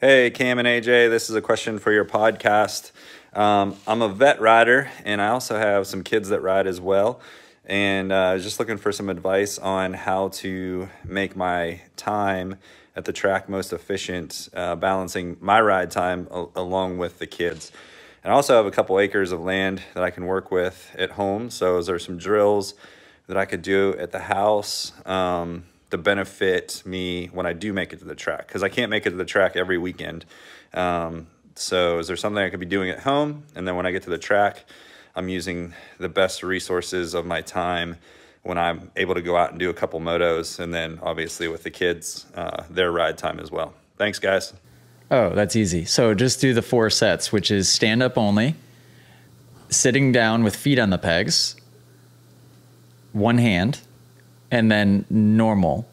Hey, Cam and AJ, this is a question for your podcast. Um, I'm a vet rider, and I also have some kids that ride as well. And uh, I was just looking for some advice on how to make my time at the track most efficient, uh, balancing my ride time a- along with the kids. And I also have a couple acres of land that I can work with at home. So, is there some drills that I could do at the house um, to benefit me when I do make it to the track? Because I can't make it to the track every weekend. Um, so, is there something I could be doing at home? And then when I get to the track, I'm using the best resources of my time when I'm able to go out and do a couple motos, and then obviously with the kids, uh, their ride time as well. Thanks, guys. Oh, that's easy. So just do the four sets, which is stand up only, sitting down with feet on the pegs, one hand, and then normal.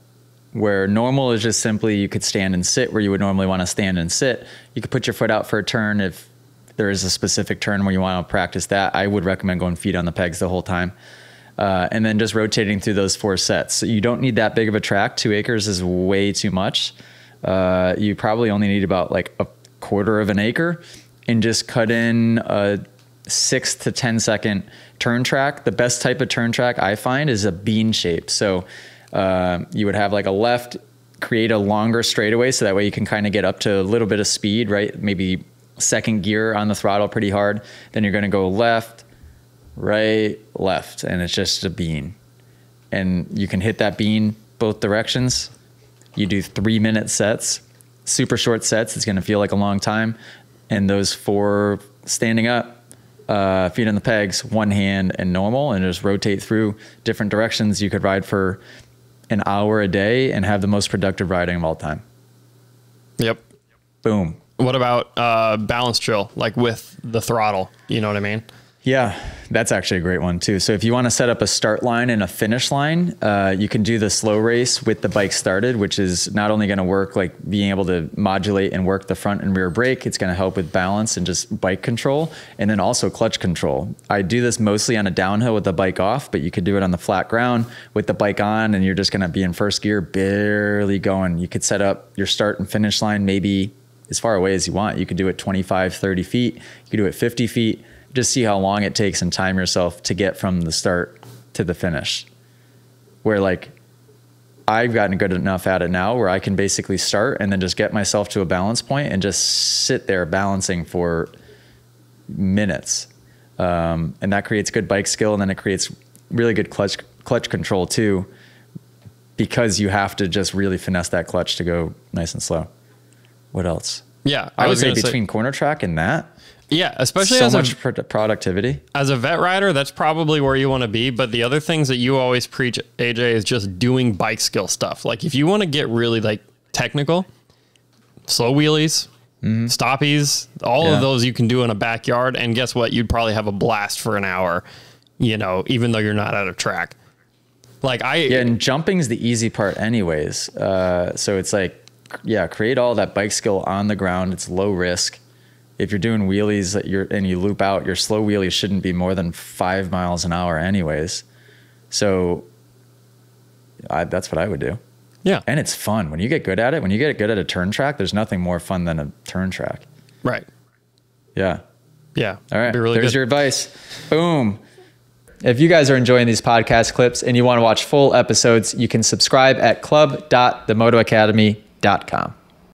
Where normal is just simply you could stand and sit where you would normally want to stand and sit. You could put your foot out for a turn if there is a specific turn where you want to practice that. I would recommend going feet on the pegs the whole time uh, and then just rotating through those four sets. So you don't need that big of a track. Two acres is way too much. Uh, you probably only need about like a quarter of an acre and just cut in a six to ten second turn track. The best type of turn track I find is a bean shape. So uh, you would have like a left, create a longer straightaway so that way you can kind of get up to a little bit of speed, right? Maybe second gear on the throttle pretty hard. Then you're going to go left, right, left, and it's just a bean. And you can hit that bean both directions. You do three minute sets, super short sets. It's going to feel like a long time. And those four standing up, uh, feet on the pegs, one hand and normal, and just rotate through different directions. You could ride for an hour a day and have the most productive riding of all time. Yep. Boom. What about uh, balance drill, like with the throttle? You know what I mean? Yeah, that's actually a great one too. So if you want to set up a start line and a finish line, uh, you can do the slow race with the bike started, which is not only going to work like being able to modulate and work the front and rear brake, it's going to help with balance and just bike control, and then also clutch control. I do this mostly on a downhill with the bike off, but you could do it on the flat ground with the bike on, and you're just going to be in first gear, barely going. You could set up your start and finish line maybe as far away as you want. You could do it 25, 30 feet. You could do it 50 feet just see how long it takes and time yourself to get from the start to the finish. Where like I've gotten good enough at it now where I can basically start and then just get myself to a balance point and just sit there balancing for minutes. Um, and that creates good bike skill and then it creates really good clutch clutch control too because you have to just really finesse that clutch to go nice and slow. What else? Yeah, I, I would say between corner track and that, yeah, especially so as much a, productivity. As a vet rider, that's probably where you want to be. But the other things that you always preach, AJ, is just doing bike skill stuff. Like if you want to get really like technical, slow wheelies, mm-hmm. stoppies, all yeah. of those you can do in a backyard. And guess what? You'd probably have a blast for an hour. You know, even though you're not at a track. Like I yeah, and jumping's the easy part, anyways. Uh, so it's like yeah, create all that bike skill on the ground. It's low risk if you're doing wheelies that you're, and you loop out, your slow wheelies shouldn't be more than five miles an hour, anyways. So I, that's what I would do. Yeah. And it's fun. When you get good at it, when you get good at a turn track, there's nothing more fun than a turn track. Right. Yeah. Yeah. All right. Really There's good. your advice. Boom. If you guys are enjoying these podcast clips and you want to watch full episodes, you can subscribe at club.themotoacademy.com.